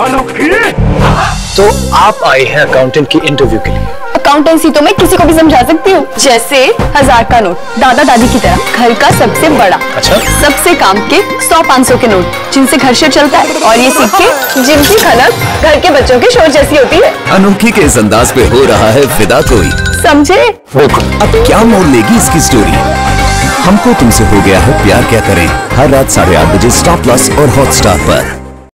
अनोखी। तो आप आए हैं अकाउंटेंट की इंटरव्यू के लिए। अकाउंटेंसी तो मैं किसी को भी समझा सकती हूँ। जैसे हज़ार का नोट दादा दादी की तरह घर का सबसे बड़ा अच्छा। सबसे काम के सौ पाँच सौ के नोट जिनसे घर से चलता है। और ये सिक्के जिनकी खनक घर के बच्चों की शोर जैसी होती है। अनोखी के इस अंदाज पे हो रहा है विदा कोई। समझे? बिल्कुल अब क्या मोड़ लेगी इसकी स्टोरी हमको तुमसे हो गया है प्यार क्या करें? हर रात साढ़े आठ बजे स्टार प्लस और हॉटस्टार पर।